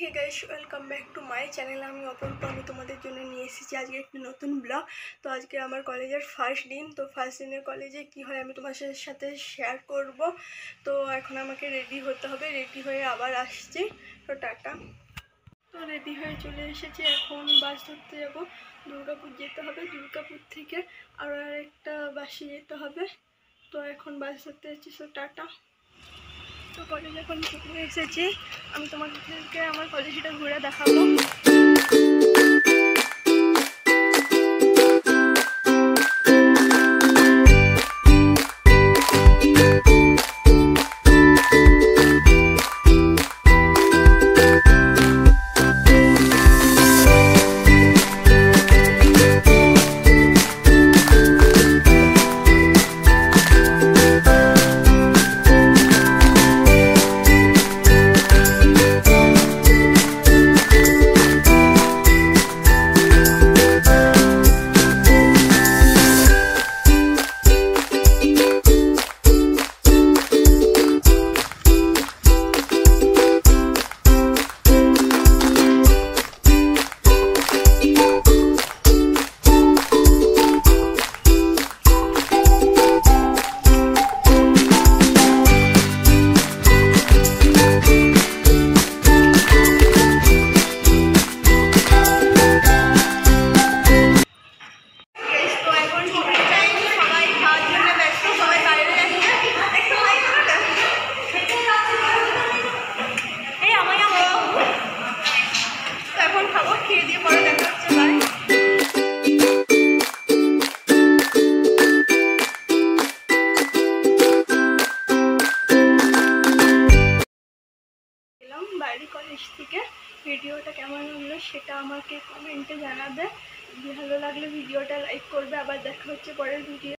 Hey guys welcome back to my channel আমি অপরূপ আমি তোমাদের জন্য নিয়ে এসেছি আজকে একটি নতুন ব্লগ তো আজকে আমার কলেজের ফার্স্ট দিন, তো ফার্স্ট দিনের কলেজে কি হয় আমি তোমার সাথে শেয়ার করব। তো এখন আমাকে রেডি হতে হবে রেডি হয়ে আবার আসছি। তো টাটা। তো রেডি হয়ে চলে এসেছি, এখন বাস ধরতে যাব। দুর্গাপুর যেতে হবে, দুর্গাপুর থেকে আর একটা বাসে যেতে হবে। তো এখন বাস ধরতে যাচ্ছি সো টাটা। তো কলেজ এখন চলে এসেছি। আমি তোমাদেরকে আমার কলেজটা ঘুরে দেখাবো। বাইরে কলেজ থেকে। ভিডিওটা কেমন হলো সেটা আমাকে কমেন্টে জানাবে। ভালো লাগলে ভিডিওটা লাইক করবে আবার দেখা হচ্ছে পরের ভিডিও